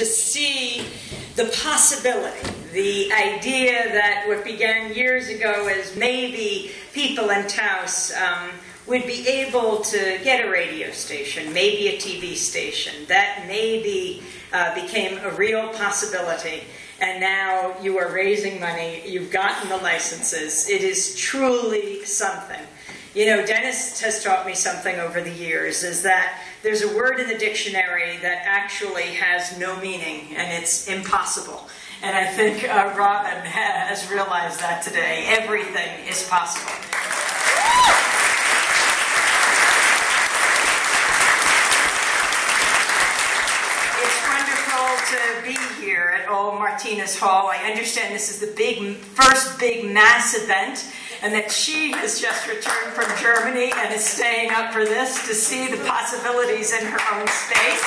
to see the possibility, the idea that what began years ago as maybe people in Taos um, would be able to get a radio station, maybe a TV station. That maybe uh, became a real possibility. And now you are raising money, you've gotten the licenses. It is truly something. You know, Dennis has taught me something over the years is that there's a word in the dictionary that actually has no meaning and it's impossible. And I think uh, Robin has realized that today. Everything is possible. to be Old Martina's Hall. I understand this is the big, first big mass event, and that she has just returned from Germany and is staying up for this to see the possibilities in her own space.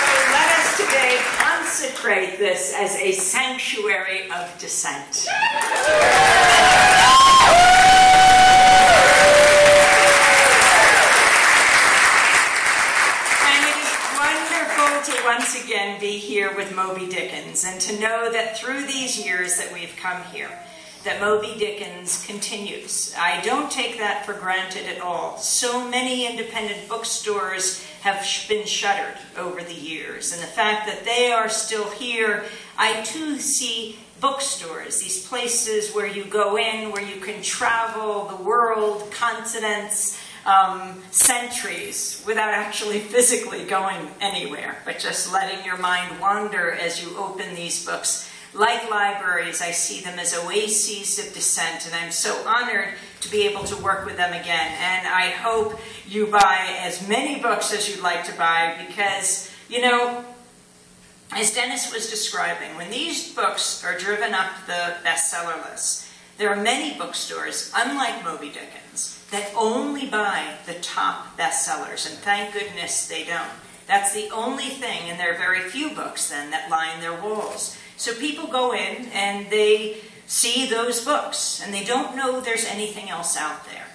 So let us today consecrate this as a sanctuary of dissent. Once again be here with Moby Dickens and to know that through these years that we've come here, that Moby Dickens continues. I don't take that for granted at all. So many independent bookstores have been shuttered over the years, and the fact that they are still here, I too see bookstores, these places where you go in, where you can travel the world, continents, um, centuries without actually physically going anywhere, but just letting your mind wander as you open these books. Like libraries, I see them as oases of dissent, and I'm so honored to be able to work with them again. And I hope you buy as many books as you'd like to buy because, you know, as Dennis was describing, when these books are driven up the bestseller list, there are many bookstores, unlike Moby Dickens, that only buy the top bestsellers, and thank goodness they don't. That's the only thing, and there are very few books then that line their walls. So people go in and they see those books, and they don't know there's anything else out there.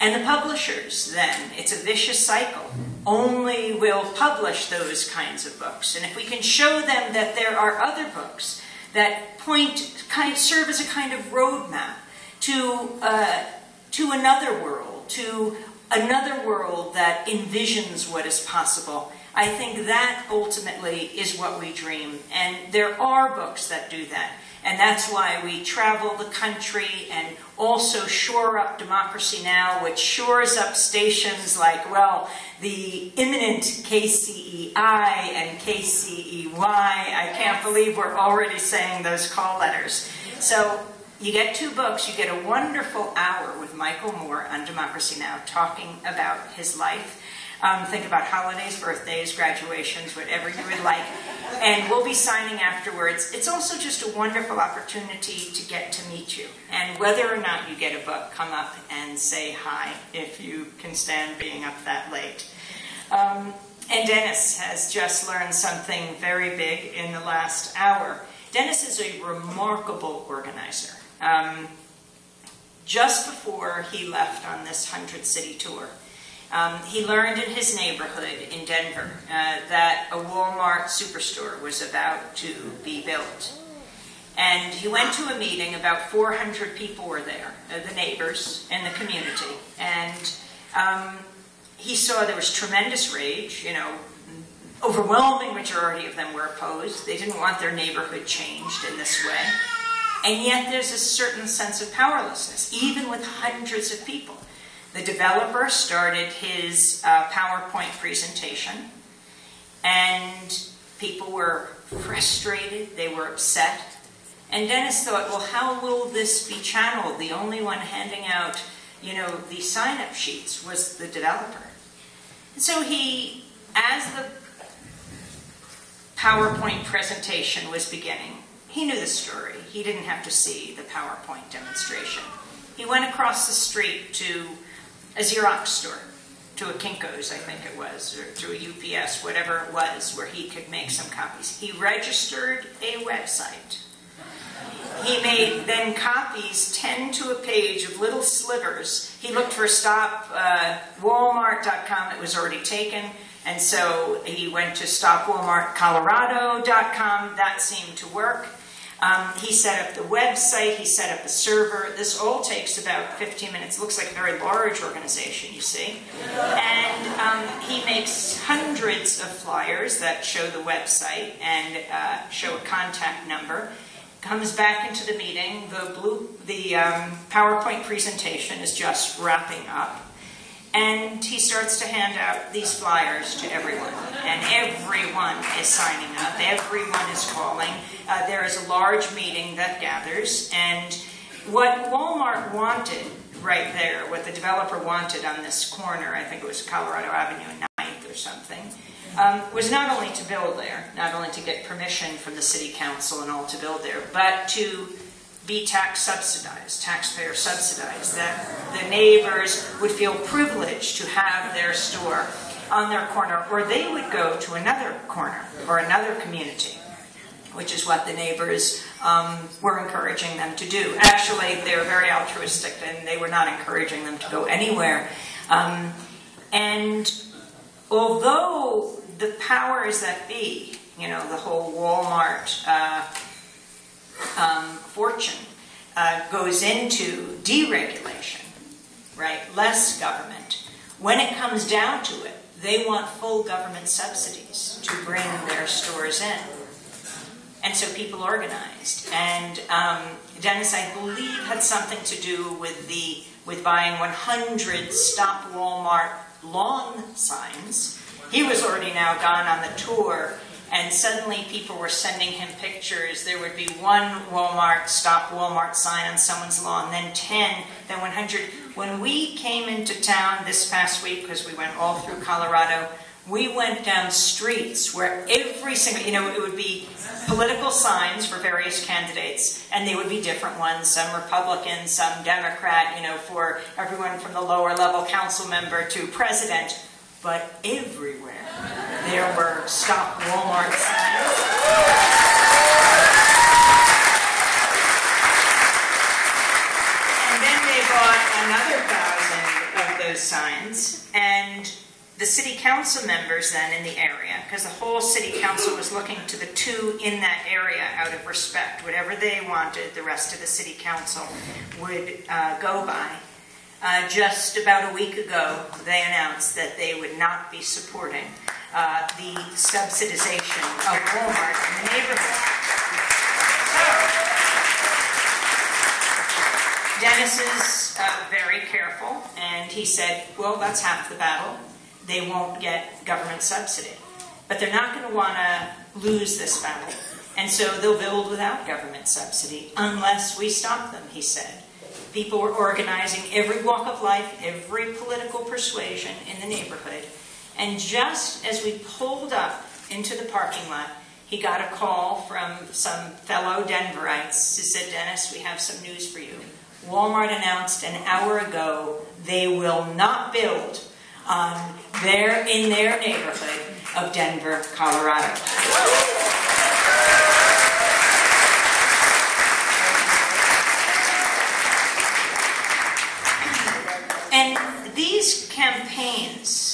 And the publishers, then, it's a vicious cycle, only will publish those kinds of books. And if we can show them that there are other books that point, kind of serve as a kind of roadmap to uh, to another world, to another world that envisions what is possible. I think that ultimately is what we dream. And there are books that do that. And that's why we travel the country and also shore up Democracy Now!, which shores up stations like, well, the imminent KCEI and KCEY. I can't believe we're already saying those call letters. So you get two books. You get a wonderful hour with Michael Moore on Democracy Now! talking about his life. Um, think about holidays, birthdays, graduations, whatever you would like. And we'll be signing afterwards. It's also just a wonderful opportunity to get to meet you. And whether or not you get a book, come up and say hi if you can stand being up that late. Um, and Dennis has just learned something very big in the last hour. Dennis is a remarkable organizer. Um, just before he left on this 100 city tour, um, he learned in his neighborhood in Denver uh, that a Walmart superstore was about to be built. And he went to a meeting, about 400 people were there, uh, the neighbors and the community. And um, he saw there was tremendous rage, you know, overwhelming majority of them were opposed. They didn't want their neighborhood changed in this way. And yet there's a certain sense of powerlessness, even with hundreds of people. The developer started his uh, PowerPoint presentation, and people were frustrated, they were upset. And Dennis thought, well, how will this be channeled? The only one handing out, you know, the sign-up sheets was the developer. And so he, as the PowerPoint presentation was beginning, he knew the story. He didn't have to see the PowerPoint demonstration. He went across the street to a Xerox store, to a Kinko's, I think it was, or to a UPS, whatever it was, where he could make some copies. He registered a website. he made then copies 10 to a page of little slivers. He looked for a stop uh, Walmart.com that was already taken. And so he went to stopwalmartcolorado.com. That seemed to work. Um, he set up the website, he set up the server. This all takes about 15 minutes. It looks like a very large organization, you see. And um, he makes hundreds of flyers that show the website and uh, show a contact number. Comes back into the meeting. The blue, the um, PowerPoint presentation is just wrapping up. And he starts to hand out these flyers to everyone. And everyone is signing up, everyone is calling. Uh, there is a large meeting that gathers. And what Walmart wanted right there, what the developer wanted on this corner, I think it was Colorado Avenue and 9th or something, um, was not only to build there, not only to get permission from the city council and all to build there, but to be tax subsidized, taxpayer subsidized, that the neighbors would feel privileged to have their store on their corner, or they would go to another corner or another community, which is what the neighbors um, were encouraging them to do. Actually, they were very altruistic and they were not encouraging them to go anywhere. Um, and although the powers that be, you know, the whole Walmart uh, um, fortune uh, goes into deregulation, right? Less government. When it comes down to it, they want full government subsidies to bring their stores in. And so people organized. And um, Dennis, I believe, had something to do with the with buying 100 Stop Walmart lawn signs. He was already now gone on the tour and suddenly people were sending him pictures. There would be one Walmart, stop Walmart sign on someone's lawn, then 10, then 100. When we came into town this past week, because we went all through Colorado, we went down streets where every single, you know, it would be political signs for various candidates, and they would be different ones, some Republican, some Democrat, you know, for everyone from the lower level council member to president, but everywhere there were stop Walmart signs. And then they bought another thousand of those signs, and the city council members then in the area, because the whole city council was looking to the two in that area out of respect. Whatever they wanted, the rest of the city council would uh, go by. Uh, just about a week ago, they announced that they would not be supporting uh, the subsidization of Walmart in the neighborhood. Dennis is uh, very careful, and he said, well, that's half the battle. They won't get government subsidy. But they're not going to want to lose this battle. And so they'll build without government subsidy unless we stop them, he said. People were organizing every walk of life, every political persuasion in the neighborhood and just as we pulled up into the parking lot, he got a call from some fellow Denverites who said, Dennis, we have some news for you. Walmart announced an hour ago they will not build um, there in their neighborhood of Denver, Colorado. And these campaigns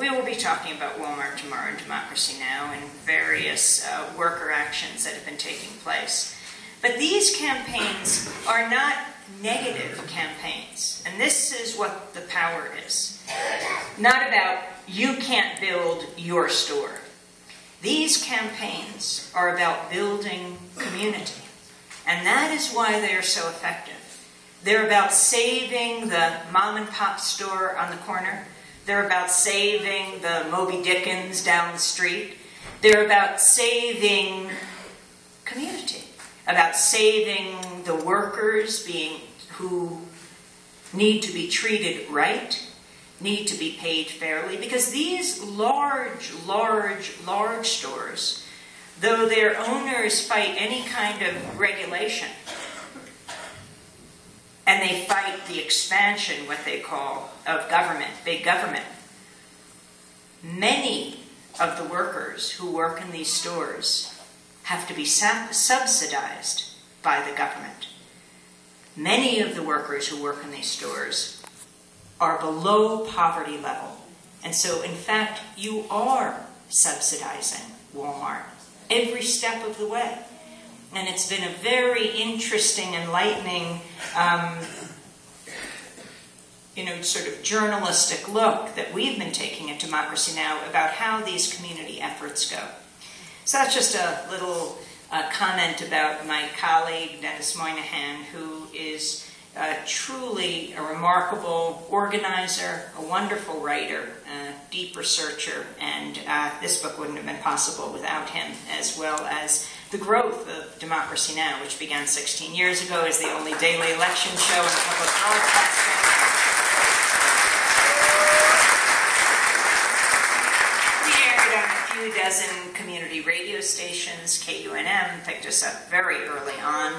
we will be talking about Walmart tomorrow and Democracy Now! and various uh, worker actions that have been taking place. But these campaigns are not negative campaigns. And this is what the power is. Not about you can't build your store. These campaigns are about building community. And that is why they are so effective. They're about saving the mom and pop store on the corner they're about saving the Moby Dickens down the street. They're about saving community, about saving the workers being who need to be treated right, need to be paid fairly, because these large, large, large stores, though their owners fight any kind of regulation, and they fight the expansion, what they call, of government, big government. Many of the workers who work in these stores have to be subsidized by the government. Many of the workers who work in these stores are below poverty level. And so, in fact, you are subsidizing Walmart every step of the way. And it's been a very interesting, enlightening, um, you know, sort of journalistic look that we've been taking at Democracy Now! about how these community efforts go. So that's just a little uh, comment about my colleague, Dennis Moynihan, who is uh, truly a remarkable organizer, a wonderful writer, a deep researcher, and uh, this book wouldn't have been possible without him, as well as the growth of Democracy Now!, which began 16 years ago as the only daily election show in the public broadcasting. Few dozen community radio stations. KUNM picked us up very early on.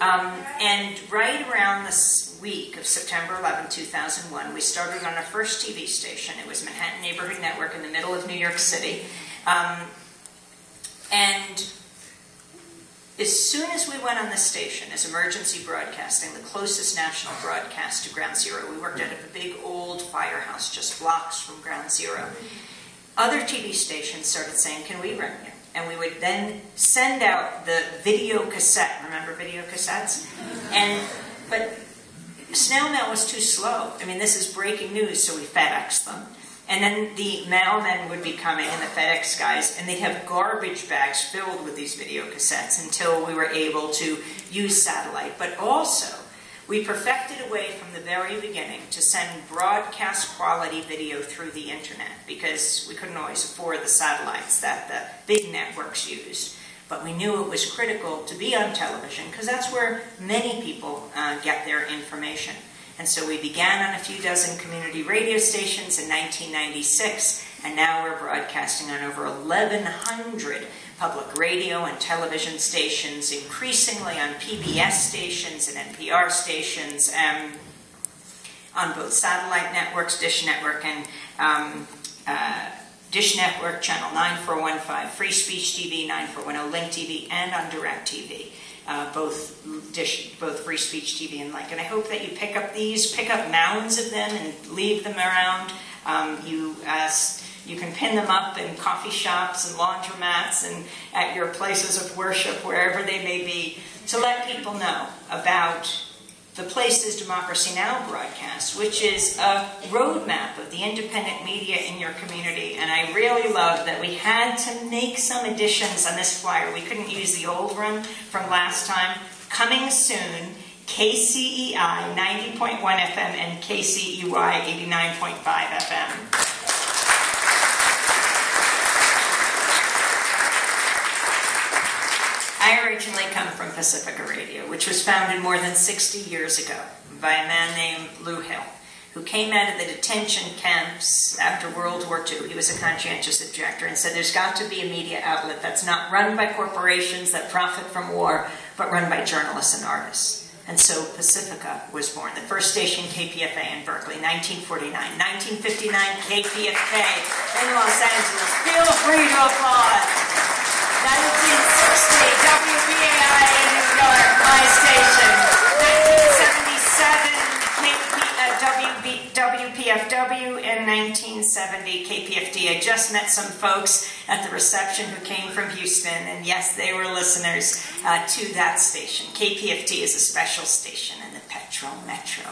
Um, and right around this week of September 11, 2001, we started on our first TV station. It was Manhattan Neighborhood Network in the middle of New York City. Um, and as soon as we went on the station as emergency broadcasting, the closest national broadcast to Ground Zero, we worked out of a big old firehouse just blocks from Ground Zero. Other TV stations started saying, Can we run you? and we would then send out the video cassette. Remember video cassettes? And but snail mail was too slow. I mean, this is breaking news, so we FedEx them. And then the mailmen would be coming and the FedEx guys, and they'd have garbage bags filled with these video cassettes until we were able to use satellite. But also, we perfected a way from the very beginning to send broadcast quality video through the internet because we couldn't always afford the satellites that the big networks used. But we knew it was critical to be on television because that's where many people uh, get their information. And so we began on a few dozen community radio stations in 1996, and now we're broadcasting on over 1,100 public radio and television stations, increasingly on PBS stations and NPR stations, um, on both satellite networks, Dish Network and um, uh, Dish Network, Channel 9415, Free Speech TV, 9410, Link TV, and on Direct TV. Uh, both dish, both free speech TV and like. And I hope that you pick up these, pick up mounds of them, and leave them around. Um, you asked you can pin them up in coffee shops and laundromats and at your places of worship, wherever they may be, to let people know about the places Democracy Now! broadcasts, which is a roadmap of the independent media in your community. And I really love that we had to make some additions on this flyer. We couldn't use the old one from last time. Coming soon, KCEI 90.1 FM and KCEY 89.5 FM. I originally come from Pacifica Radio, which was founded more than 60 years ago by a man named Lew Hill, who came out of the detention camps after World War II. He was a conscientious objector and said there's got to be a media outlet that's not run by corporations that profit from war, but run by journalists and artists. And so Pacifica was born. The first station, KPFA in Berkeley, 1949. 1959, KPFK in Los Angeles. Feel free to applaud. 1960, WBAI in New York, my station. 1977, KP, uh, WPFW. In 1970, KPFT. I just met some folks at the reception who came from Houston, and yes, they were listeners uh, to that station. KPFT is a special station in the Petro Metro.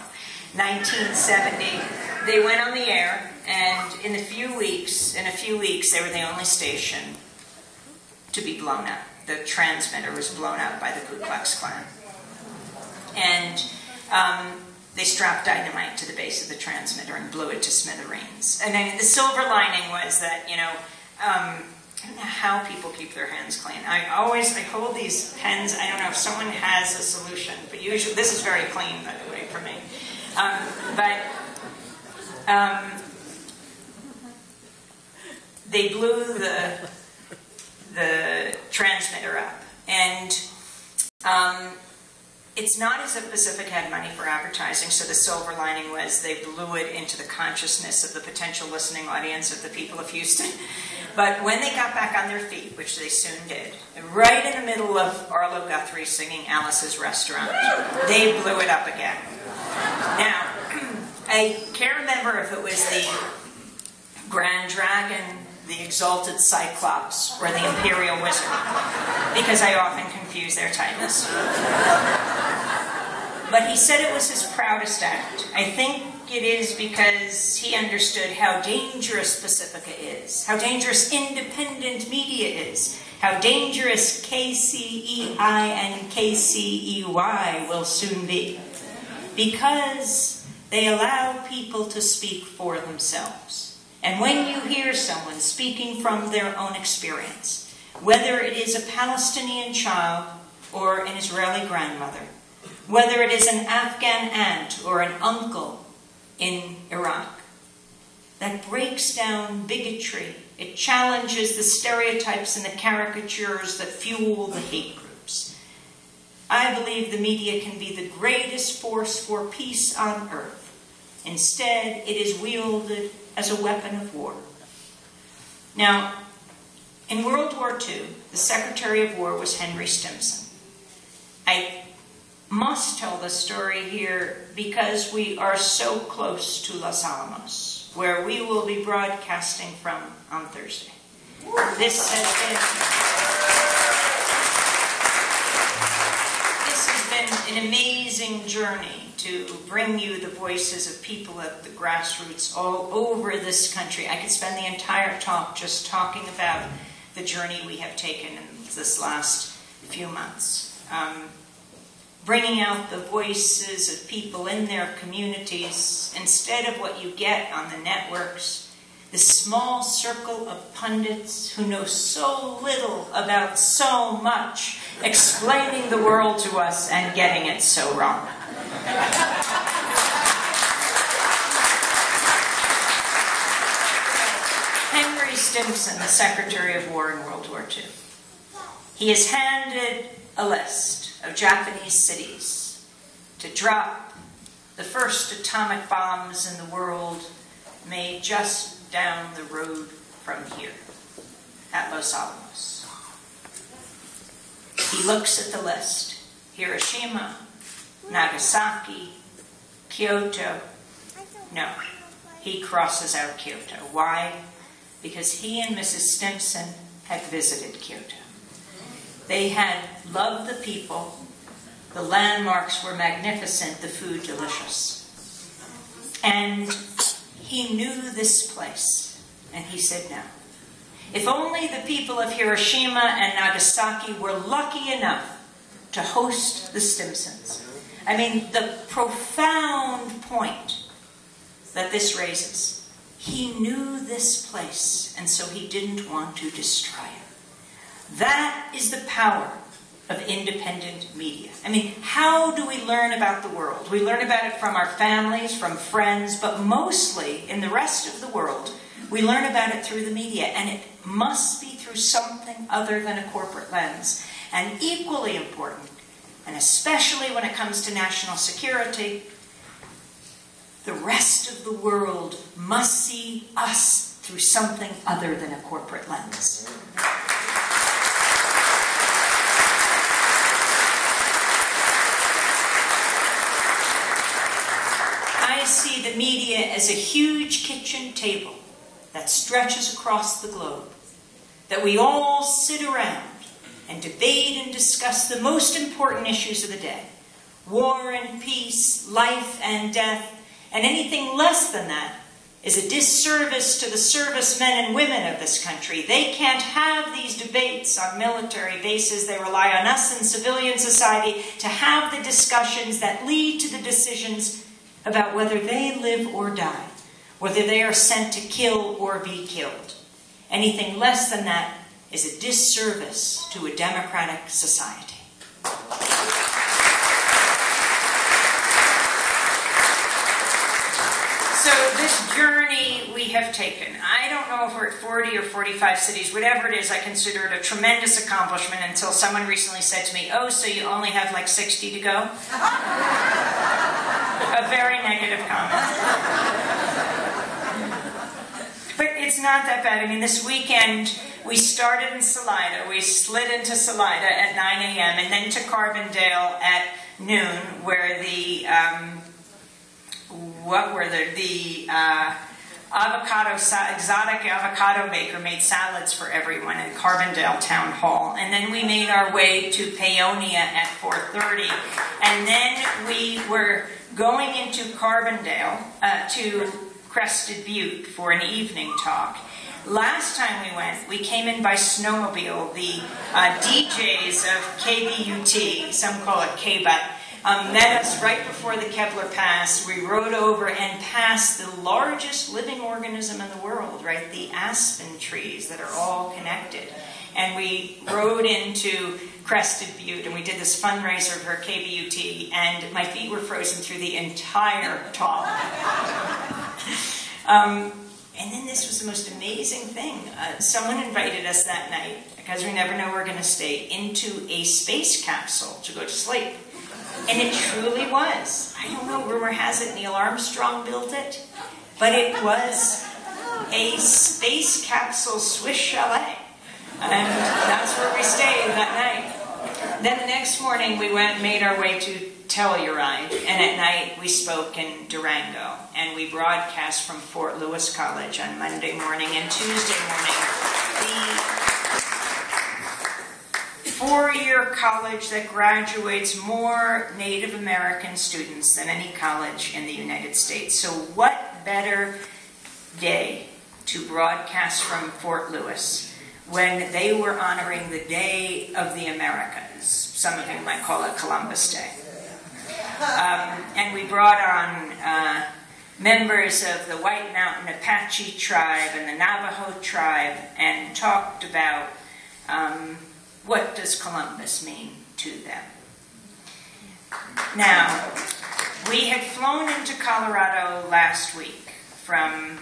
1970, they went on the air, and in a few weeks, in a few weeks, they were the only station to be blown up. The transmitter was blown up by the Ku Klux Klan. And um, they strapped dynamite to the base of the transmitter and blew it to smithereens. And then the silver lining was that, you know, um, I don't know how people keep their hands clean. I always I hold these pens. I don't know if someone has a solution, but usually this is very clean, by the way, for me. Um, but um, they blew the the transmitter up. And um, it's not as if Pacific had money for advertising, so the silver lining was they blew it into the consciousness of the potential listening audience of the people of Houston. But when they got back on their feet, which they soon did, right in the middle of Arlo Guthrie singing Alice's Restaurant, they blew it up again. Now, I can't remember if it was the Grand Dragon, the Exalted Cyclops, or the Imperial Wizard, because I often confuse their titles. But he said it was his proudest act. I think it is because he understood how dangerous Pacifica is, how dangerous independent media is, how dangerous KCEI and KCEY will soon be. Because they allow people to speak for themselves. And when you hear someone speaking from their own experience, whether it is a Palestinian child or an Israeli grandmother, whether it is an Afghan aunt or an uncle in Iraq, that breaks down bigotry. It challenges the stereotypes and the caricatures that fuel the hate groups. I believe the media can be the greatest force for peace on earth. Instead, it is wielded as a weapon of war. Now, in World War II, the Secretary of War was Henry Stimson. I must tell the story here because we are so close to Los Alamos, where we will be broadcasting from on Thursday. This has been this has been an amazing journey to bring you the voices of people at the grassroots all over this country. I could spend the entire talk just talking about the journey we have taken in this last few months. Um, bringing out the voices of people in their communities instead of what you get on the networks, the small circle of pundits who know so little about so much, explaining the world to us and getting it so wrong. Henry Stimson, the Secretary of War in World War II. He is handed a list of Japanese cities to drop the first atomic bombs in the world made just down the road from here at Los Alamos. He looks at the list Hiroshima, Nagasaki, Kyoto. No, he crosses out Kyoto. Why? Because he and Mrs. Stimson had visited Kyoto. They had loved the people. The landmarks were magnificent, the food delicious. And he knew this place, and he said no. If only the people of Hiroshima and Nagasaki were lucky enough to host the Stimsons. I mean, the profound point that this raises. He knew this place, and so he didn't want to destroy it. That is the power of independent media. I mean, how do we learn about the world? We learn about it from our families, from friends, but mostly in the rest of the world, we learn about it through the media, and it must be through something other than a corporate lens. And equally important, and especially when it comes to national security, the rest of the world must see us through something other than a corporate lens. See the media as a huge kitchen table that stretches across the globe, that we all sit around and debate and discuss the most important issues of the day war and peace, life and death, and anything less than that is a disservice to the servicemen and women of this country. They can't have these debates on military bases. They rely on us in civilian society to have the discussions that lead to the decisions about whether they live or die, whether they are sent to kill or be killed. Anything less than that is a disservice to a democratic society. So this journey we have taken, I don't know if we're at 40 or 45 cities, whatever it is, I consider it a tremendous accomplishment until someone recently said to me, oh, so you only have like 60 to go? a very negative comment. But it's not that bad. I mean, this weekend we started in Salida. We slid into Salida at 9 a.m. and then to Carbondale at noon, where the um, what were the the uh, avocado exotic avocado maker made salads for everyone at Carbondale Town Hall, and then we made our way to Paonia at 4:30, and then we were going into Carbondale uh, to Crested Butte for an evening talk. Last time we went, we came in by snowmobile. The uh, DJs of KBUT, some call it KBUT, um, met us right before the Kebler Pass. We rode over and passed the largest living organism in the world, right? The aspen trees that are all connected. And we rode into Crested Butte and we did this fundraiser for KBUT, and my feet were frozen through the entire talk. Um, and then this was the most amazing thing. Uh, someone invited us that night, because we never know we're going to stay, into a space capsule to go to sleep. And it truly was. I don't know, rumor has it Neil Armstrong built it, but it was a space capsule Swiss chalet. And that's where we stayed that night. Then the next morning we went made our way to Telluride, and at night we spoke in Durango, and we broadcast from Fort Lewis College on Monday morning and Tuesday morning. The four-year college that graduates more Native American students than any college in the United States. So what better day to broadcast from Fort Lewis when they were honoring the Day of the Americas. Some of you might call it Columbus Day. Um, and we brought on uh, members of the White Mountain Apache tribe and the Navajo tribe and talked about um, what does Columbus mean to them. Now, we had flown into Colorado last week from,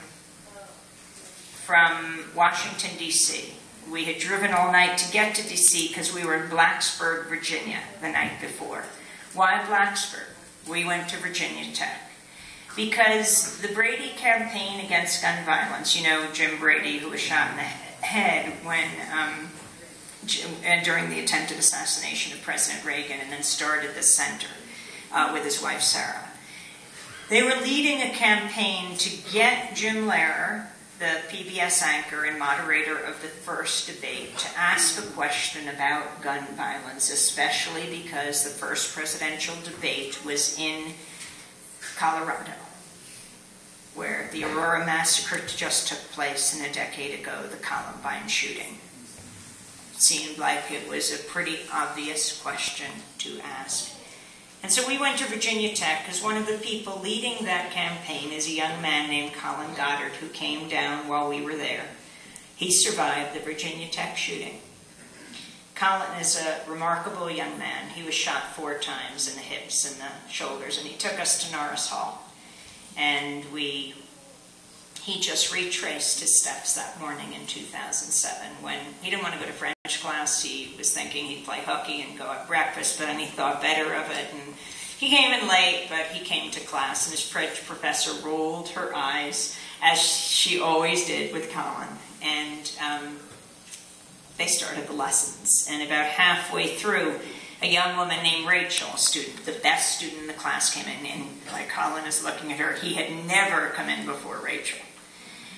from Washington, D.C. We had driven all night to get to D.C. because we were in Blacksburg, Virginia the night before. Why Blacksburg? We went to Virginia Tech. Because the Brady campaign against gun violence, you know, Jim Brady, who was shot in the head when um, uh, during the attempted assassination of President Reagan and then started the center uh, with his wife Sarah. They were leading a campaign to get Jim Lehrer the PBS anchor and moderator of the first debate to ask a question about gun violence, especially because the first presidential debate was in Colorado, where the Aurora massacre just took place in a decade ago, the Columbine shooting. It seemed like it was a pretty obvious question to ask. And so we went to Virginia Tech because one of the people leading that campaign is a young man named Colin Goddard who came down while we were there. He survived the Virginia Tech shooting. Colin is a remarkable young man. He was shot four times in the hips and the shoulders, and he took us to Norris Hall. And we, he just retraced his steps that morning in 2007 when he didn't want to go to French class. He was thinking he'd play hooky and go at breakfast, but then he thought better of it. And he came in late, but he came to class, and his French professor rolled her eyes, as she always did with Colin. And um, they started the lessons. And about halfway through, a young woman named Rachel, a student, the best student in the class, came in, and like Colin is looking at her, he had never come in before Rachel.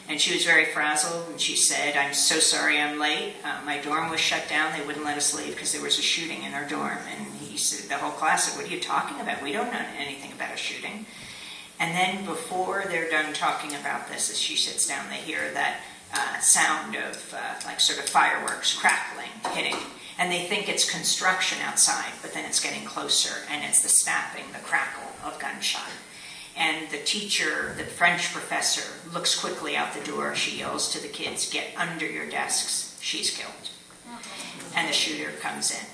And she was very frazzled, and she said, I'm so sorry I'm late. Uh, my dorm was shut down. They wouldn't let us leave because there was a shooting in our dorm. And he said, the whole class said, what are you talking about? We don't know anything about a shooting. And then before they're done talking about this, as she sits down, they hear that uh, sound of uh, like sort of fireworks crackling, hitting. And they think it's construction outside, but then it's getting closer, and it's the snapping, the crackle of gunshot. And the teacher, the French professor, looks quickly out the door. She yells to the kids, Get under your desks. She's killed. And the shooter comes in.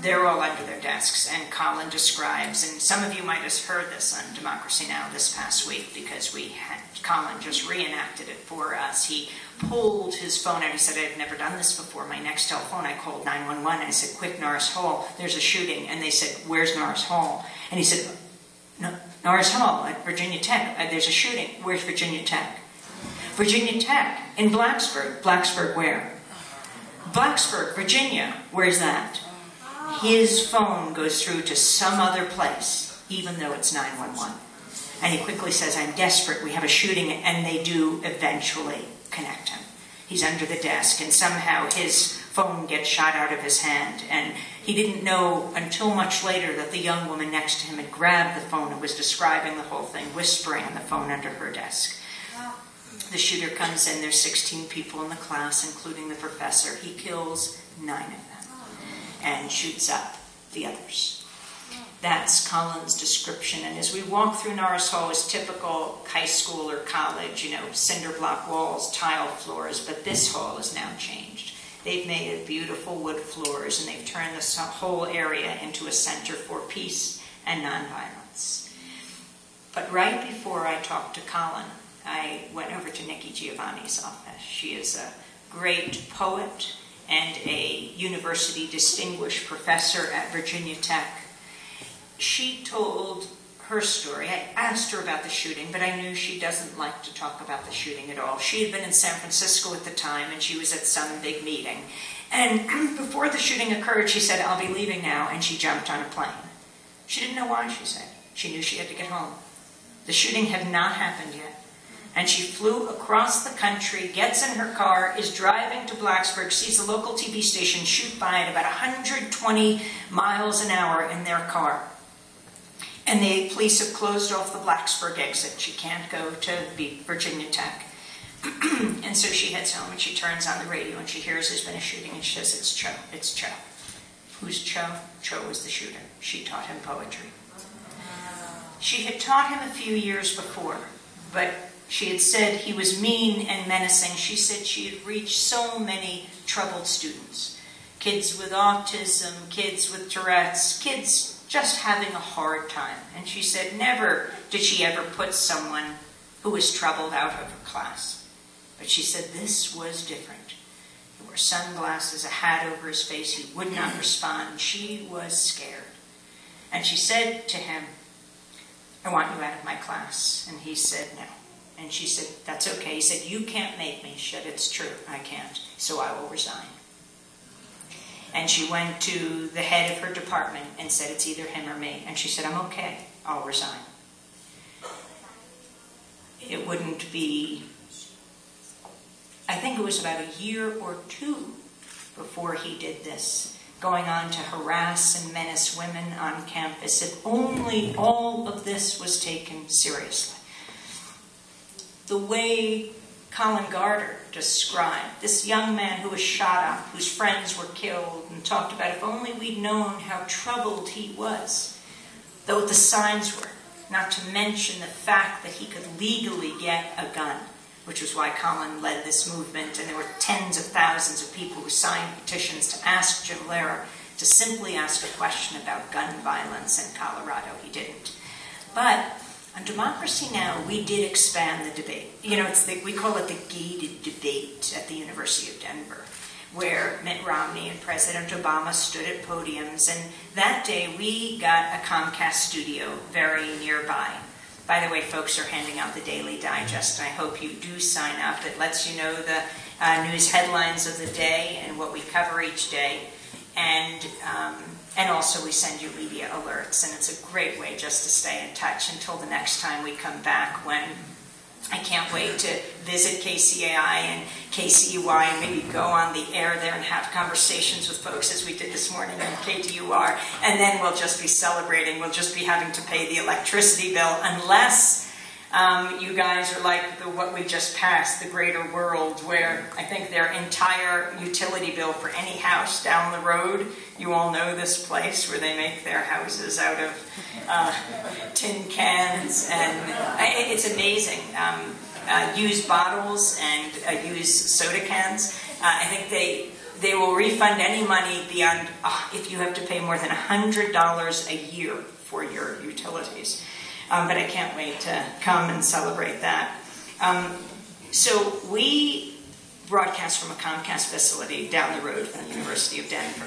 They're all under their desks. And Colin describes, and some of you might have heard this on Democracy Now! this past week because we had Colin just reenacted it for us. He pulled his phone out. He said, I've never done this before. My next telephone, I called 911 I said, Quick, Norris Hall, there's a shooting. And they said, Where's Norris Hall? And he said, Norris Hall at Virginia Tech. Uh, there's a shooting. Where's Virginia Tech? Virginia Tech in Blacksburg. Blacksburg where? Blacksburg, Virginia. Where's that? His phone goes through to some other place, even though it's 911. And he quickly says, I'm desperate. We have a shooting. And they do eventually connect him. He's under the desk, and somehow his phone gets shot out of his hand. And he didn't know until much later that the young woman next to him had grabbed the phone and was describing the whole thing, whispering on the phone under her desk. The shooter comes in, there's 16 people in the class, including the professor. He kills nine of them and shoots up the others. That's Colin's description. And as we walk through Norris Hall, it's typical high school or college, you know, cinder block walls, tile floors, but this hall is now changed. They've made it beautiful wood floors and they've turned this whole area into a center for peace and nonviolence. But right before I talked to Colin, I went over to Nikki Giovanni's office. She is a great poet and a university distinguished professor at Virginia Tech she told her story. I asked her about the shooting, but I knew she doesn't like to talk about the shooting at all. She had been in San Francisco at the time and she was at some big meeting. And before the shooting occurred, she said, I'll be leaving now, and she jumped on a plane. She didn't know why, she said. She knew she had to get home. The shooting had not happened yet. And she flew across the country, gets in her car, is driving to Blacksburg, sees the local TV station shoot by at about 120 miles an hour in their car. And the police have closed off the Blacksburg exit. She can't go to Virginia Tech. and so she heads home and she turns on the radio and she hears there's been a shooting and she says, It's Cho. It's Cho. Who's Cho? Cho was the shooter. She taught him poetry. She had taught him a few years before, but she had said he was mean and menacing. She said she had reached so many troubled students kids with autism, kids with Tourette's, kids just having a hard time. And she said never did she ever put someone who was troubled out of her class. But she said this was different. He wore sunglasses, a hat over his face. He would not respond. She was scared. And she said to him, I want you out of my class. And he said, no. And she said, that's okay. He said, you can't make me. She said, it's true. I can't. So I will resign. And she went to the head of her department and said, It's either him or me. And she said, I'm okay, I'll resign. It wouldn't be, I think it was about a year or two before he did this, going on to harass and menace women on campus. If only all of this was taken seriously. The way Colin Goddard described this young man who was shot up, whose friends were killed, and talked about if only we'd known how troubled he was, though the signs were, not to mention the fact that he could legally get a gun, which was why Colin led this movement, and there were tens of thousands of people who signed petitions to ask Jim Lehrer to simply ask a question about gun violence in Colorado. He didn't. But on Democracy Now!, we did expand the debate. You know, it's the, we call it the gated debate at the University of Denver, where Mitt Romney and President Obama stood at podiums. And that day, we got a Comcast studio very nearby. By the way, folks are handing out the Daily Digest. I hope you do sign up. It lets you know the uh, news headlines of the day and what we cover each day. And um, and also, we send you media alerts, and it's a great way just to stay in touch until the next time we come back when I can't wait to visit KCEI and KCEY and maybe go on the air there and have conversations with folks as we did this morning on KTUR. And then we'll just be celebrating. We'll just be having to pay the electricity bill unless um, you guys are like the, what we just passed, the greater world, where I think their entire utility bill for any house down the road, you all know this place where they make their houses out of uh, tin cans, and it's amazing. Um, uh, used bottles and uh, used soda cans. Uh, I think they they will refund any money beyond uh, if you have to pay more than $100 a year for your utilities um, but I can't wait to come and celebrate that. Um, so we broadcast from a Comcast facility down the road from the University of Denver.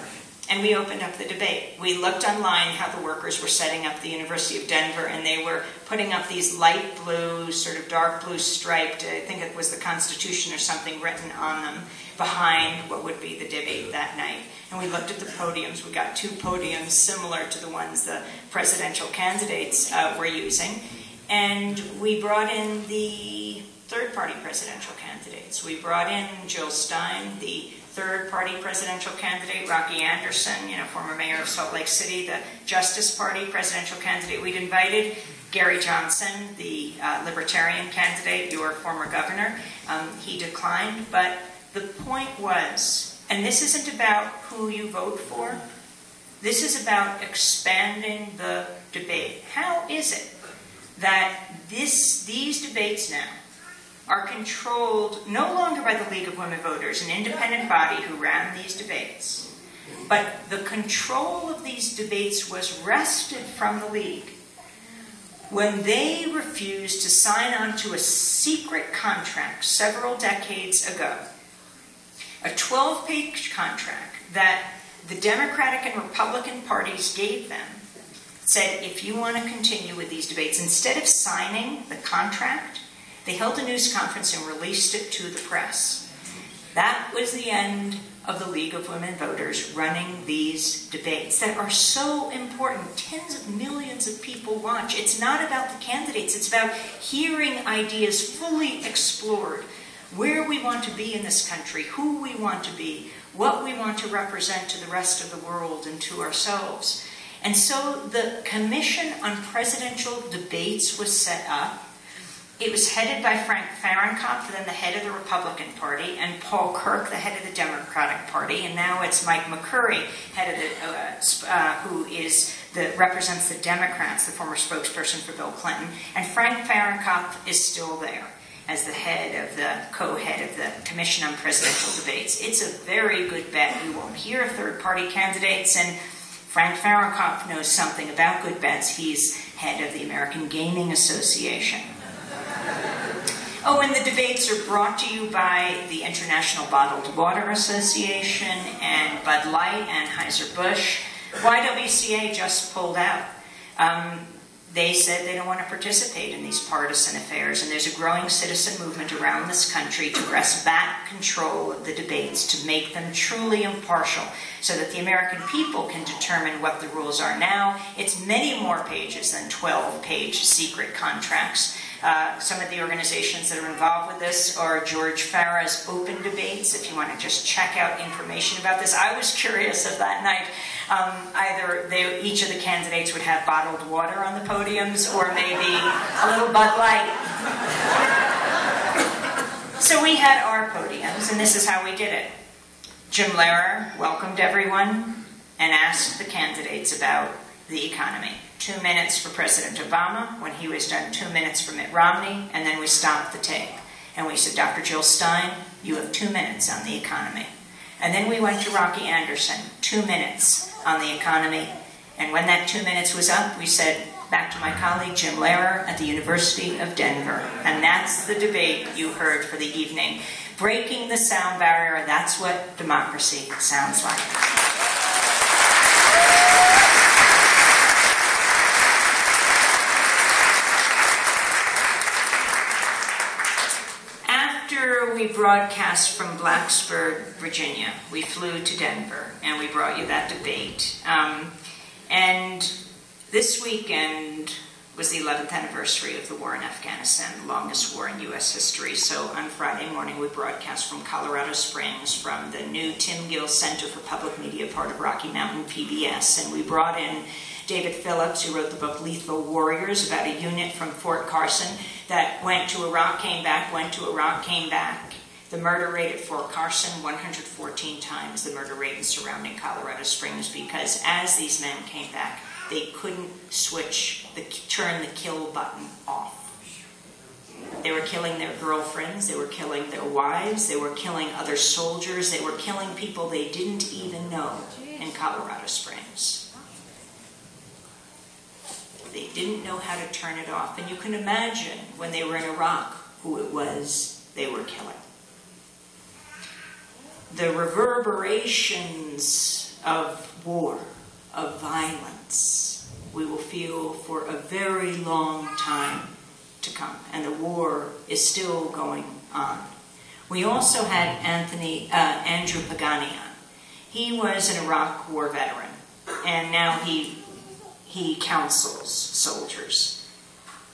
And we opened up the debate. We looked online how the workers were setting up the University of Denver, and they were putting up these light blue, sort of dark blue striped, I think it was the Constitution or something written on them, behind what would be the debate that night. And we looked at the podiums. We got two podiums similar to the ones the presidential candidates uh, were using. And we brought in the third party presidential candidates. We brought in Jill Stein, the third party presidential candidate, Rocky Anderson, you know, former mayor of Salt Lake City, the Justice Party presidential candidate. We'd invited Gary Johnson, the uh, Libertarian candidate, your former governor. Um, he declined, but the point was, and this isn't about who you vote for, this is about expanding the debate. How is it that this, these debates now are controlled no longer by the League of Women Voters, an independent body who ran these debates, but the control of these debates was wrested from the League when they refused to sign on to a secret contract several decades ago, a 12 page contract that the Democratic and Republican parties gave them said if you want to continue with these debates, instead of signing the contract, they held a news conference and released it to the press. That was the end of the League of Women Voters running these debates that are so important. Tens of millions of people watch. It's not about the candidates, it's about hearing ideas fully explored, where we want to be in this country, who we want to be, what we want to represent to the rest of the world and to ourselves. And so the Commission on Presidential Debates was set up. It was headed by Frank Fahrenkopf, then the head of the Republican Party, and Paul Kirk, the head of the Democratic Party, and now it's Mike McCurry, head of the, uh, uh, who is the represents the Democrats, the former spokesperson for Bill Clinton, and Frank Fahrenkopf is still there as the head of the co-head of the Commission on Presidential Debates. It's a very good bet. You won't hear third-party candidates, and Frank Fahrenkopf knows something about good bets. He's head of the American Gaming Association. Oh, and the debates are brought to you by the International Bottled Water Association and Bud Light and Anheuser-Busch. YWCA just pulled out. Um, they said they don't want to participate in these partisan affairs, and there's a growing citizen movement around this country to wrest back control of the debates, to make them truly impartial, so that the American people can determine what the rules are now. It's many more pages than 12 page secret contracts. Uh, some of the organizations that are involved with this are George Farah's Open Debates, if you want to just check out information about this. I was curious of that night. Um, either they, each of the candidates would have bottled water on the podiums or maybe a little Bud Light. so we had our podiums, and this is how we did it. Jim Lehrer welcomed everyone and asked the candidates about the economy two minutes for President Obama. When he was done, two minutes for Mitt Romney, and then we stopped the tape. And we said, Dr. Jill Stein, you have two minutes on the economy. And then we went to Rocky Anderson, two minutes on the economy. And when that two minutes was up, we said, back to my colleague Jim Lehrer at the University of Denver. And that's the debate you heard for the evening. Breaking the sound barrier, that's what democracy sounds like. we broadcast from Blacksburg, Virginia. We flew to Denver and we brought you that debate. Um, and this weekend was the 11th anniversary of the war in Afghanistan, the longest war in U.S. history. So on Friday morning, we broadcast from Colorado Springs from the new Tim Gill Center for Public Media, part of Rocky Mountain PBS. And we brought in David Philipps, who wrote the book Lethal Warriors about a unit from Fort Carson that went to Iraq, came back, went to Iraq, came back. The murder rate at Fort Carson, 114 times the murder rate in surrounding Colorado Springs, because as these men came back, they couldn't switch, the, turn the kill button off. They were killing their girlfriends, they were killing their wives, they were killing other soldiers, they were killing people they didn't even know in Colorado Springs. They didn't know how to turn it off. And you can imagine when they were in Iraq who it was they were killing. The reverberations of war, of violence, we will feel for a very long time to come, and the war is still going on. We also had Anthony uh, Andrew Pogany on. He was an Iraq War veteran, and now he he counsels soldiers.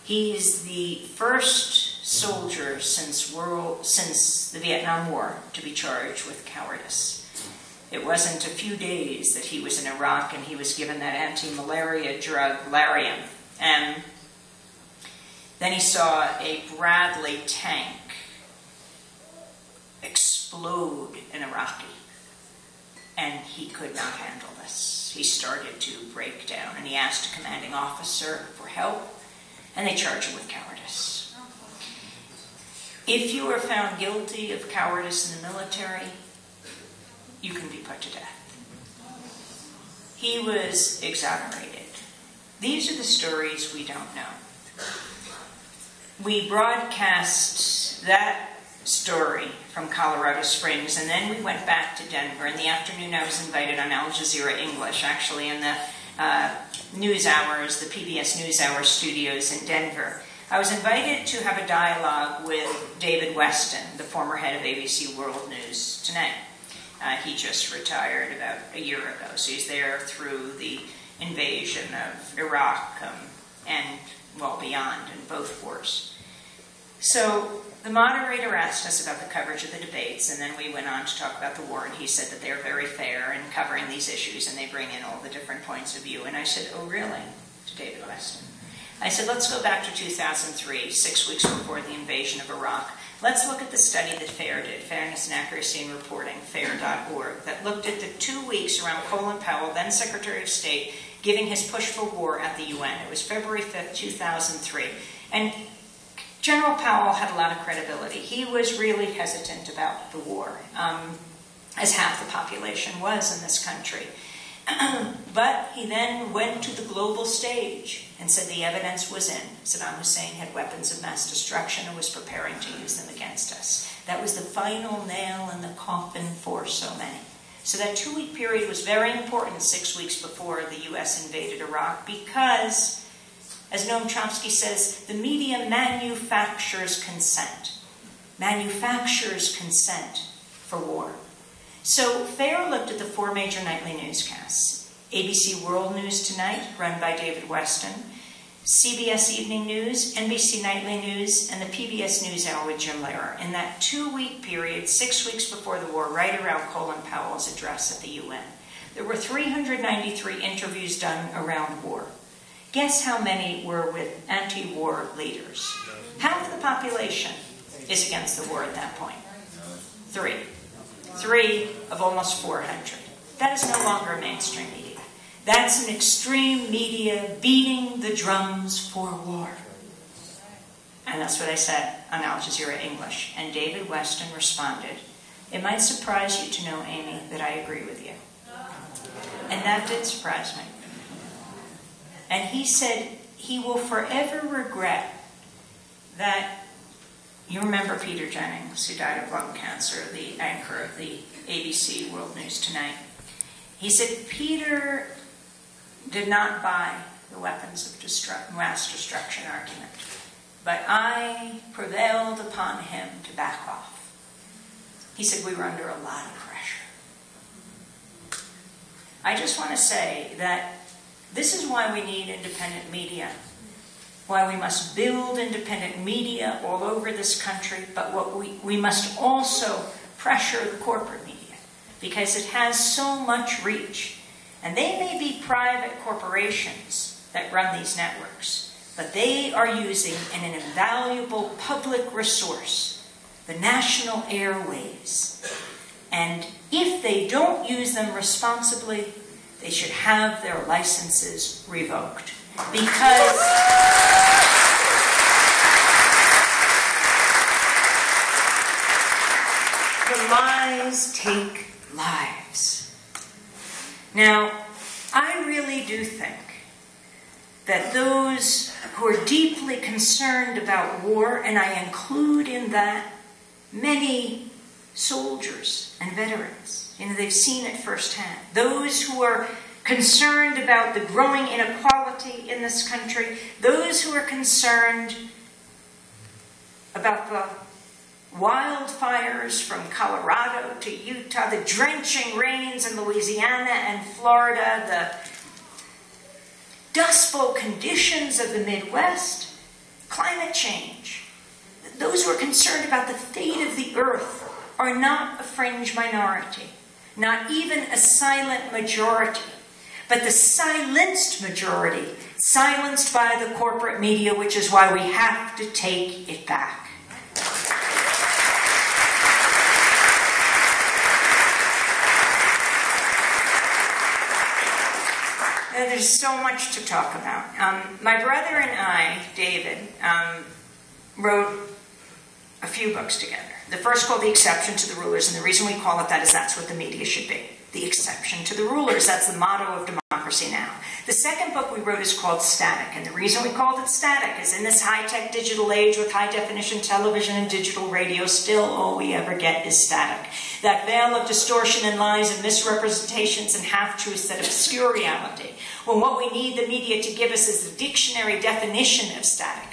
He's the first soldier since world since the Vietnam War to be charged with cowardice. It wasn't a few days that he was in Iraq and he was given that anti-malaria drug Lariam, and then he saw a Bradley tank explode in Iraqi, and he could not handle this. He started to break down, and he asked a commanding officer for help, and they charged him with cowardice. If you are found guilty of cowardice in the military, you can be put to death. He was exonerated. These are the stories we don't know. We broadcast that story from Colorado Springs, and then we went back to Denver. In the afternoon, I was invited on Al Jazeera English, actually, in the uh, news hours, the PBS News Hour studios in Denver. I was invited to have a dialogue with David Westin, the former head of ABC World News Tonight. Uh, he just retired about a year ago, so he's there through the invasion of Iraq um, and, well, beyond in both wars. So the moderator asked us about the coverage of the debates, and then we went on to talk about the war, and he said that they're very fair in covering these issues, and they bring in all the different points of view. And I said, Oh, really? to David Westin. I said, Let's go back to 2003, six weeks before the invasion of Iraq. Let's look at the study that FAIR did, Fairness and Accuracy in Reporting, FAIR.org, that looked at the two weeks around Colin Powell, then Secretary of State, giving his push for war at the UN. It was February 5th, 2003. And General Powell had a lot of credibility. He was really hesitant about the war, um, as half the population was in this country. but he then went to the global stage and said the evidence was in. Saddam Hussein had weapons of mass destruction and was preparing to use them against us. That was the final nail in the coffin for so many. So that two week period was very important six weeks before the US invaded Iraq because as Noam Chomsky says, the media manufactures consent. Manufactures consent for war. So FAIR looked at the four major nightly newscasts ABC World News Tonight, run by David Westin, CBS Evening News, NBC Nightly News, and the PBS NewsHour with Jim Lehrer. In that two week period, six weeks before the war, right around Colin Powell's address at the UN, there were 393 interviews done around war. Guess how many were with anti war leaders? Half the population is against the war at that point. Three. Three of almost 400. That is no longer mainstream media. That's an extreme media beating the drums for war. And that's what I said on Al Jazeera English. And David Westin responded, It might surprise you to know, Amy, that I agree with you. And that did surprise me. And he said he will forever regret that. You remember Peter Jennings, who died of lung cancer, the anchor of the ABC World News Tonight. He said Peter did not buy the weapons of mass destruction argument, but I prevailed upon him to back off. He said we were under a lot of pressure. I just want to say that this is why we need independent media, why we must build independent media all over this country, but what we, we must also pressure the corporate media because it has so much reach. And they may be private corporations that run these networks, but they are using an invaluable public resource, the national airways. And if they don't use them responsibly, they should have their licenses revoked. Because the lies take lives. Now, I really do think that those who are deeply concerned about war, and I include in that many soldiers and veterans, you know, they've seen it firsthand. Those who are concerned about the growing inequality in this country, those who are concerned about the wildfires from Colorado to Utah, the drenching rains in Louisiana and Florida, the Dust Bowl conditions of the Midwest, climate change. Those who are concerned about the fate of the earth are not a fringe minority, not even a silent majority, but the silenced majority, silenced by the corporate media, which is why we have to take it back. there's so much to talk about. Um, my brother and I, David, um, wrote a few books together. The first called The Exception to the Rulers, and the reason we call it that is that's what the media should be. The exception to the rulers. That's the motto of democracy now. The second book we wrote is called Static, and the reason we called it Static is in this high tech digital age with high definition television and digital radio, still all we ever get is static. That veil of distortion and lies and misrepresentations and half truths that obscure reality. When what we need the media to give us is the dictionary definition of static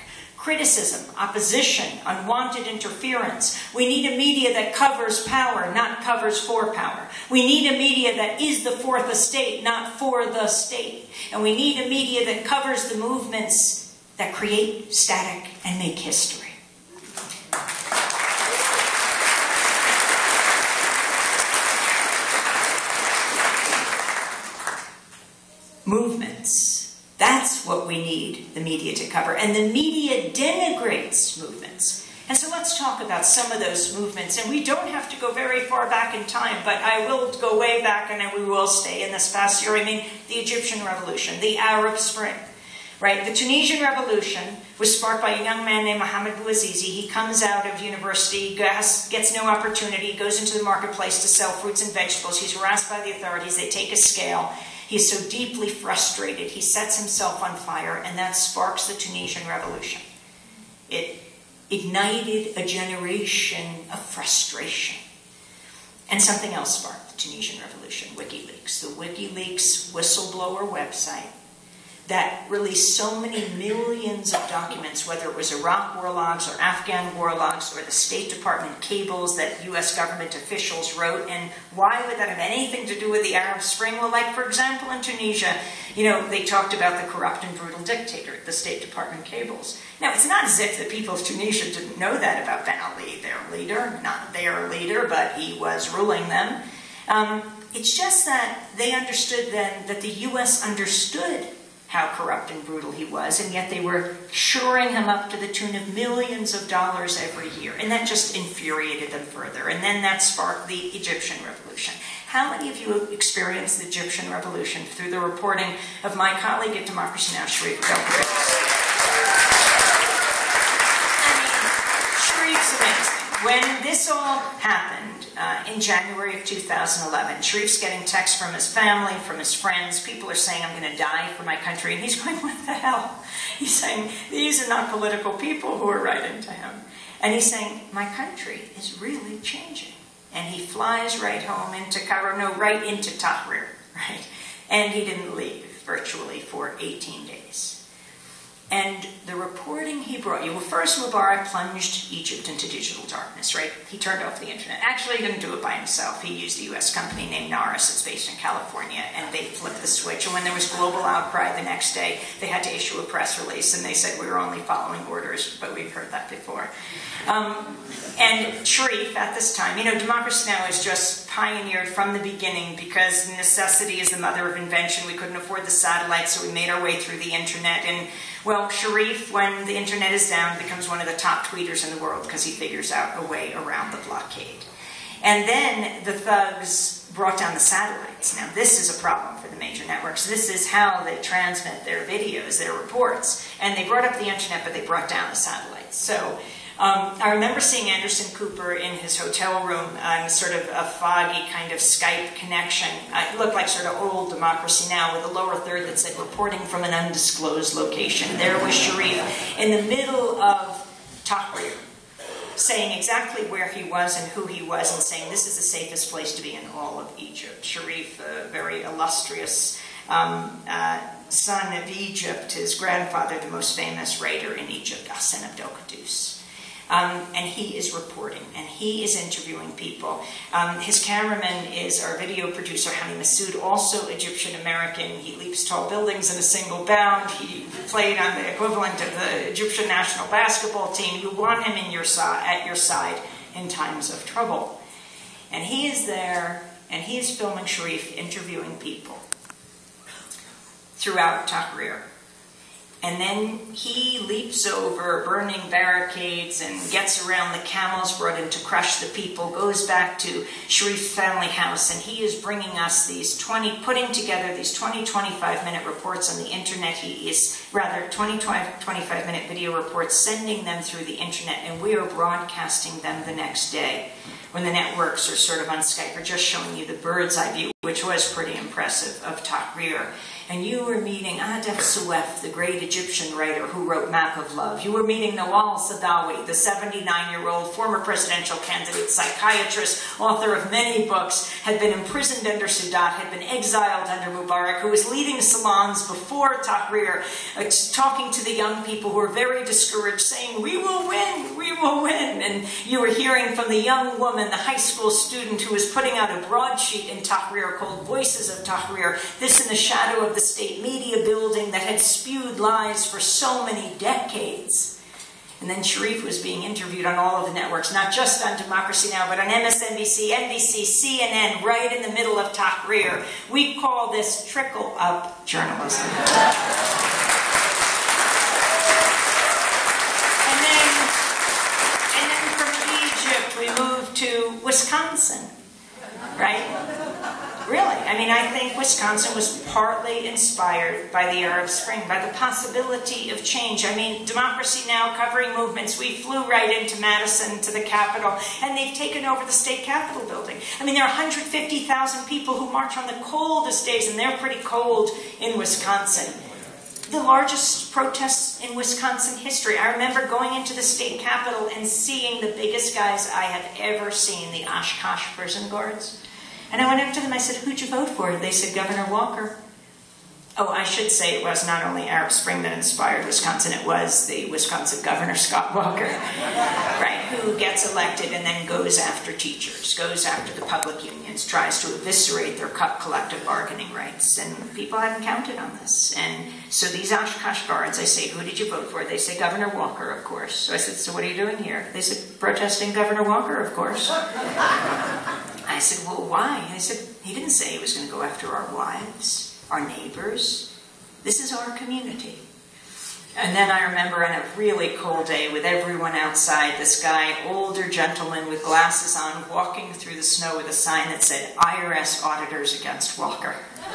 criticism, opposition, unwanted interference. We need a media that covers power, not covers for power. We need a media that is the fourth estate, not for the state. And we need a media that covers the movements that create static and make history. movements. That's what we need the media to cover. And the media denigrates movements. And so let's talk about some of those movements. And we don't have to go very far back in time, but I will go way back and we will stay in this past year. I mean, the Egyptian Revolution, the Arab Spring, right? The Tunisian Revolution was sparked by a young man named Mohamed Bouazizi. He comes out of university, gets no opportunity, goes into the marketplace to sell fruits and vegetables. He's harassed by the authorities. They take a scale he is so deeply frustrated, he sets himself on fire, and that sparks the Tunisian Revolution. It ignited a generation of frustration. And something else sparked the Tunisian Revolution WikiLeaks, the WikiLeaks whistleblower website that released so many millions of documents, whether it was Iraq war logs or Afghan war logs or the State Department cables that US government officials wrote. And why would that have anything to do with the Arab Spring? Well, like, for example, in Tunisia, you know, they talked about the corrupt and brutal dictator, the State Department cables. Now, it's not as if the people of Tunisia didn't know that about Ben Ali, their leader, not their leader, but he was ruling them. Um, it's just that they understood then that the US understood how corrupt and brutal he was, and yet they were shoring him up to the tune of millions of dollars every year. And that just infuriated them further. And then that sparked the Egyptian Revolution. How many of you have experienced the Egyptian Revolution through the reporting of my colleague at Democracy Now!, Sharif I mean, Sharif's amazing. When this all happened, uh, in January of 2011. Sharif's getting texts from his family, from his friends. People are saying, I'm going to die for my country. And he's going, What the hell? He's saying, These are not political people who are writing to him. And he's saying, My country is really changing. And he flies right home into Cairo, no, right into Tahrir, right? And he didn't leave virtually for 18 days. And the reporting he brought you, well, first Mubarak plunged Egypt into digital darkness, right? He turned off the internet. Actually, he didn't do it by himself. He used a US company named Narus, it's based in California, and they flipped the switch. And when there was global outcry the next day, they had to issue a press release, and they said we were only following orders, but we've heard that before. Um, and Sharif, at this time, you know, Democracy Now! is just pioneered from the beginning because necessity is the mother of invention. We couldn't afford the satellite, so we made our way through the internet. And well, Sharif, when the internet is down, becomes one of the top tweeters in the world because he figures out a way around the blockade. And then the thugs brought down the satellites. Now, this is a problem for the major networks. This is how they transmit their videos, their reports. And they brought up the internet, but they brought down the satellites. So Um, I remember seeing Anderson Cooper in his hotel room on sort of a foggy kind of Skype connection. It looked like sort of old Democracy Now! with a lower third that said reporting from an undisclosed location. There was Sharif in the middle of Tahrir, saying exactly where he was and who he was and saying this is the safest place to be in all of Egypt. Sharif, a very illustrious um, uh, son of Egypt, his grandfather, the most famous writer in Egypt, Hassan Qaddus. Um, and he is reporting and he is interviewing people. Um, his cameraman is our video producer, Hany Massoud, also Egyptian American. He leaps tall buildings in a single bound. He played on the equivalent of the Egyptian national basketball team. You want him in your at your side in times of trouble. And he is there and he is filming Sharif interviewing people throughout Tahrir. And then he leaps over burning barricades and gets around the camels brought in to crush the people, goes back to Sharif's family house, and he is bringing us these 20, putting together these 20, 25 minute reports on the internet. He is, rather, 20, 25 minute video reports, sending them through the internet, and we are broadcasting them the next day when the networks are sort of on Skype or just showing you the bird's eye view, which was pretty impressive, of Tahrir and you were meeting Ahdaf Soueif, the great Egyptian writer who wrote Map of Love. You were meeting Nawal Saadawi, the 79-year-old former presidential candidate, psychiatrist, author of many books, had been imprisoned under Sadat, had been exiled under Mubarak, who was leading salons before Tahrir, uh, talking to the young people who were very discouraged, saying, we will win, we will win. And you were hearing from the young woman, the high school student who was putting out a broadsheet in Tahrir called Voices of Tahrir, this in the shadow of the state media building that had spewed lies for so many decades. And then Sharif was being interviewed on all of the networks, not just on Democracy Now!, but on MSNBC, NBC, CNN, right in the middle of Tahrir. We call this trickle-up journalism. and, then, and then from Egypt, we moved to Wisconsin, right? Really. I mean, I think Wisconsin was partly inspired by the Arab Spring, by the possibility of change. I mean, Democracy Now! covering movements. We flew right into Madison to the Capitol, and they've taken over the state Capitol building. I mean, there are 150,000 people who march on the coldest days, and they're pretty cold in Wisconsin the largest protests in Wisconsin history. I remember going into the state capitol and seeing the biggest guys I have ever seen, the Oshkosh prison guards. And I went up to them, I said, Who'd you vote for? They said, Governor Walker. Oh, I should say it was not only Arab Spring that inspired Wisconsin, it was the Wisconsin Governor Scott Walker, right, who gets elected and then goes after teachers, goes after the public unions, tries to eviscerate their collective bargaining rights. And people haven't counted on this. And so these Oshkosh guards, I say, who did you vote for? They say, Governor Walker, of course. So I said, so what are you doing here? They said, protesting Governor Walker, of course. I said, well, why? I said, he didn't say he was going to go after our wives, our neighbors. This is our community. And then I remember on a really cold day with everyone outside, this guy, older gentleman with glasses on, walking through the snow with a sign that said, IRS auditors against Walker.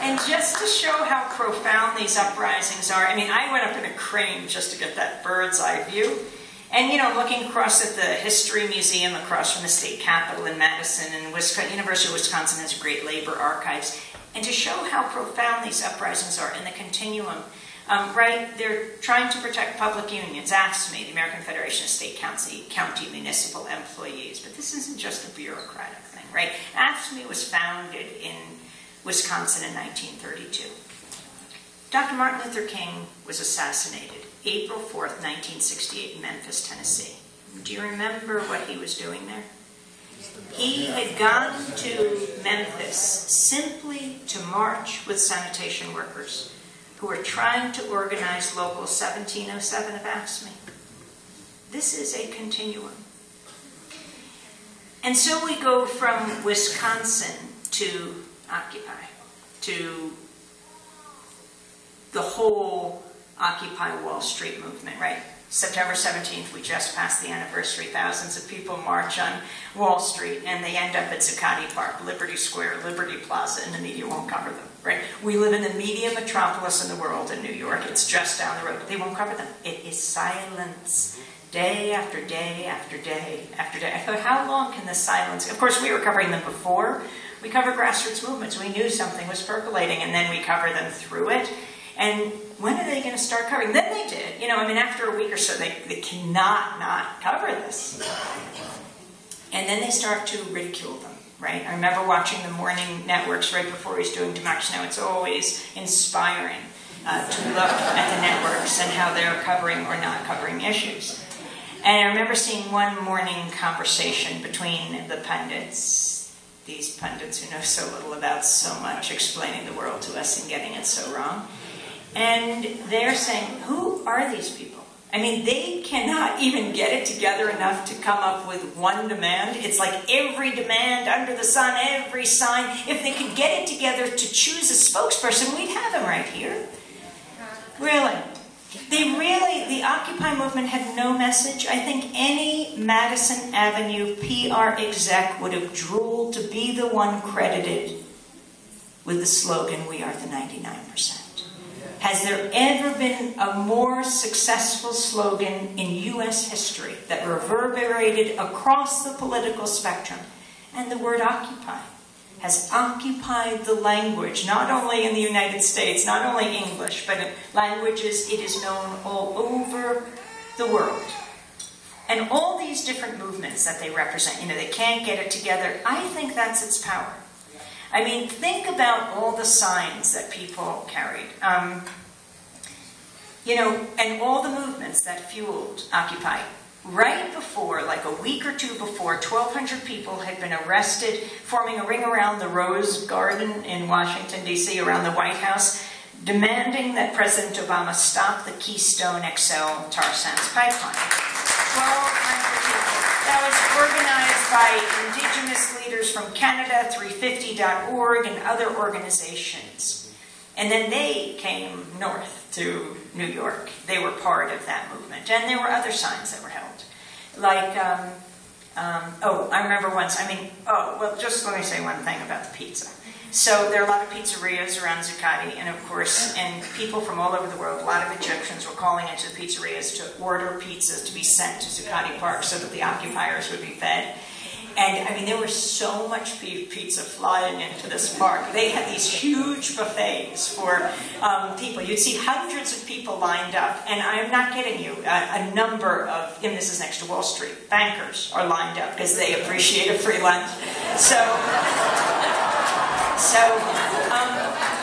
and just to show how profound these uprisings are, I mean, I went up in a crane just to get that bird's eye view. And, you know, looking across at the History Museum across from the state capitol in Madison and Wisconsin, University of Wisconsin has great labor archives. And to show how profound these uprisings are in the continuum, um, right, they're trying to protect public unions, AFSCME, the American Federation of State County, County Municipal Employees. But this isn't just a bureaucratic thing, right? AFSCME was founded in Wisconsin in 1932. Dr. Martin Luther King was assassinated April 4th, 1968, in Memphis, Tennessee. Do you remember what he was doing there? He had gone to Memphis simply to march with sanitation workers who were trying to organize local 1707 of AFSCME. This is a continuum. And so we go from Wisconsin to Occupy, to the whole Occupy Wall Street movement, right? September 17th, we just passed the anniversary. Thousands of people march on Wall Street and they end up at Zuccotti Park, Liberty Square, Liberty Plaza, and the media won't cover them, right? We live in the media metropolis in the world in New York. It's just down the road, but they won't cover them. It is silence. Day after day after day after day. I thought, how long can this silence? Of course, we were covering them before. We cover grassroots movements. We knew something was percolating, and then we cover them through it. And when are they going to start covering? Then they did. You know, I mean, after a week or so, they, they cannot not cover this. And then they start to ridicule them, right? I remember watching the morning networks right before he's doing Democracy Now! It's always inspiring uh, to look at the networks and how they're covering or not covering issues. And I remember seeing one morning conversation between the pundits, these pundits who know so little about so much, explaining the world to us and getting it so wrong. And they're saying, who are these people? I mean, they cannot even get it together enough to come up with one demand. It's like every demand under the sun, every sign. If they could get it together to choose a spokesperson, we'd have him right here. Really. They really, the Occupy movement had no message. I think any Madison Avenue PR exec would have drooled to be the one credited with the slogan, We are the 99%. Has there ever been a more successful slogan in U.S. history that reverberated across the political spectrum? And the word occupy has occupied the language, not only in the United States, not only English, but in languages it is known all over the world. And all these different movements that they represent, you know, they can't get it together. I think that's its power. I mean, think about all the signs that people carried. Um, you know, and all the movements that fueled Occupy. Right before, like a week or two before, 1,200 people had been arrested, forming a ring around the Rose Garden in Washington, D.C., around the White House, demanding that President Obama stop the Keystone XL tar sands pipeline. 1,200 people. That was organized by indigenous leaders from Canada, 350.org, and other organizations. And then they came north to New York. They were part of that movement. And there were other signs that were held. Like, um, um, oh, I remember once, I mean, oh, well, just let me say one thing about the pizza. So there are a lot of pizzerias around Zuccotti, and of course, and people from all over the world, a lot of Egyptians were calling into the pizzerias to order pizzas to be sent to Zuccotti Park so that the occupiers would be fed. And I mean, there was so much pizza flying into this park. They had these huge buffets for um, people. You'd see hundreds of people lined up, and I'm not kidding you. A, a number of, and this is next to Wall Street, bankers are lined up because they appreciate a free lunch. So, so um,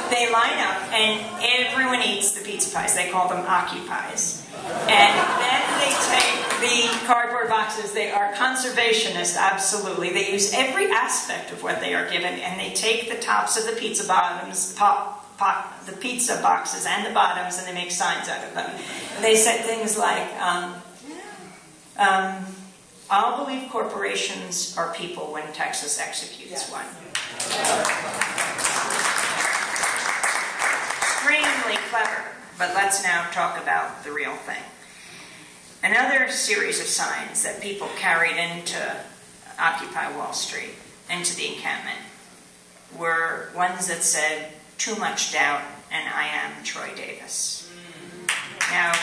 they line up, and everyone eats the pizza pies. They call them occupies. And then they take the cardboard boxes. They are conservationists, absolutely. They use every aspect of what they are given, and they take the tops of the pizza bottoms, pop, pop, the pizza boxes and the bottoms, and they make signs out of them. They said things like, um, um, "I'll believe corporations are people when Texas executes one." Extremely clever. But let's now talk about the real thing. Another series of signs that people carried into Occupy Wall Street, into the encampment, were ones that said, too much doubt, and I am Troy Davis. Now,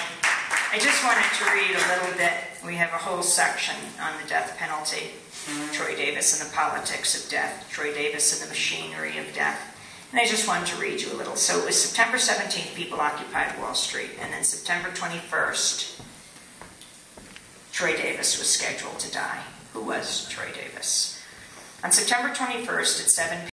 I just wanted to read a little bit. We have a whole section on the death penalty. Troy Davis and the politics of death, Troy Davis and the machinery of death. And I just wanted to read you a little. So it was September 17th, people occupied Wall Street. And then September 21st, Troy Davis was scheduled to die. Who was Troy Davis? On September 21st at 7